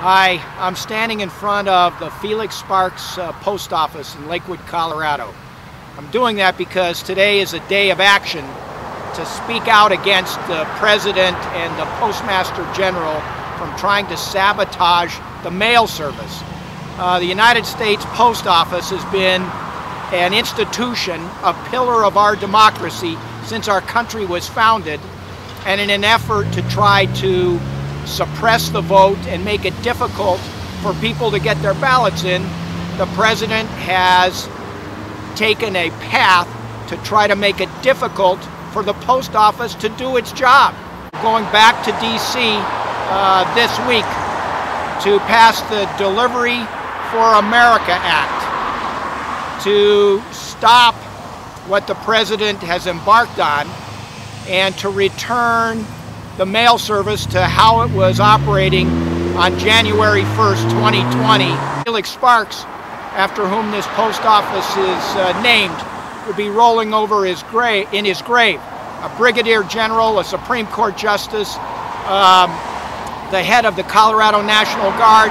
Hi, I'm standing in front of the Felix Sparks uh, Post Office in Lakewood, Colorado. I'm doing that because today is a day of action to speak out against the President and the Postmaster General from trying to sabotage the mail service. Uh, the United States Post Office has been an institution, a pillar of our democracy since our country was founded, and in an effort to try to suppress the vote and make it difficult for people to get their ballots in, the president has taken a path to try to make it difficult for the post office to do its job. Going back to D.C. Uh, this week to pass the Delivery for America Act to stop what the president has embarked on and to return the mail service to how it was operating on January 1st, 2020. Felix Sparks, after whom this post office is uh, named, will be rolling over his grave, in his grave. A brigadier general, a Supreme Court justice, um, the head of the Colorado National Guard,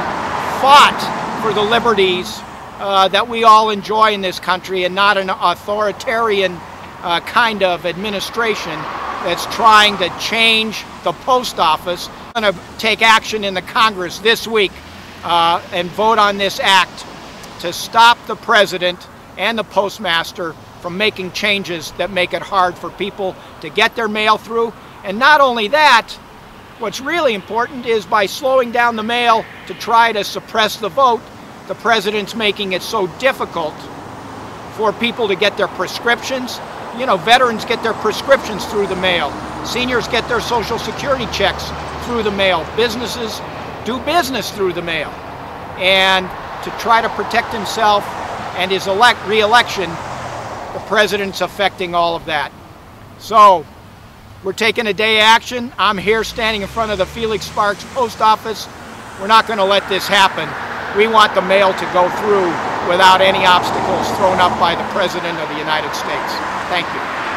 fought for the liberties uh, that we all enjoy in this country and not an authoritarian uh, kind of administration that's trying to change the post office. I'm going to take action in the Congress this week uh, and vote on this act to stop the president and the postmaster from making changes that make it hard for people to get their mail through. And not only that, what's really important is by slowing down the mail to try to suppress the vote, the president's making it so difficult for people to get their prescriptions you know, veterans get their prescriptions through the mail. Seniors get their Social Security checks through the mail. Businesses do business through the mail. And to try to protect himself and his elect re-election, the president's affecting all of that. So we're taking a day action. I'm here standing in front of the Felix Sparks post office. We're not going to let this happen. We want the mail to go through without any obstacles thrown up by the President of the United States. Thank you.